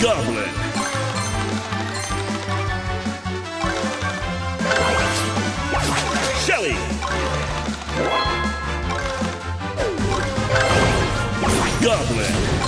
Goblin. Shelly. Goblin.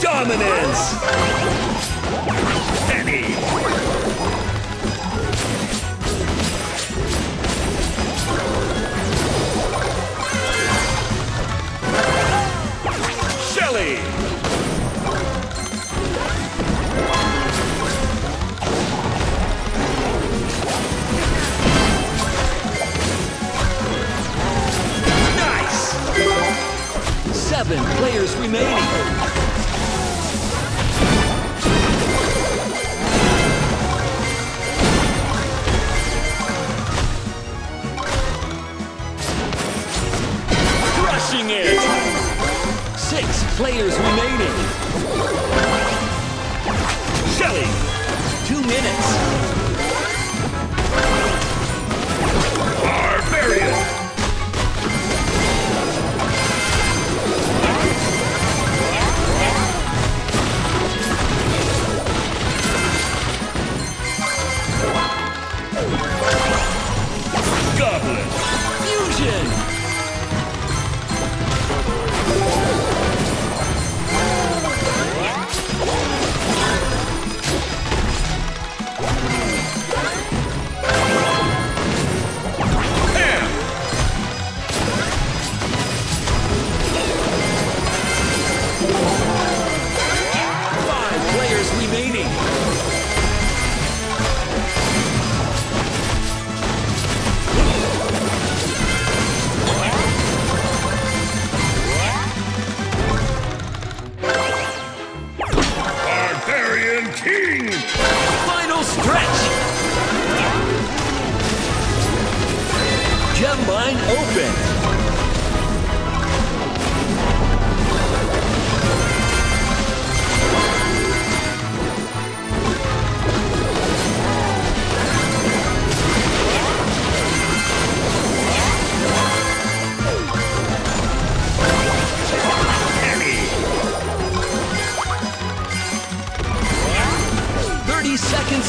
Dominance. Penny. Shelly. Nice. Seven players remaining. Crushing it. Six players remaining. Shelly. Two minutes. Ham. Final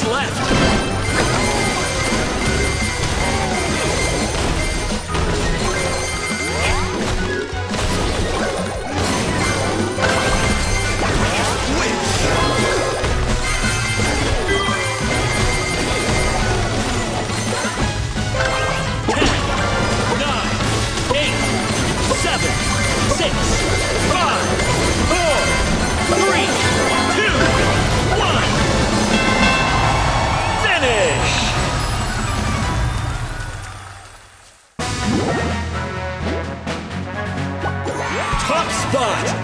left. spot.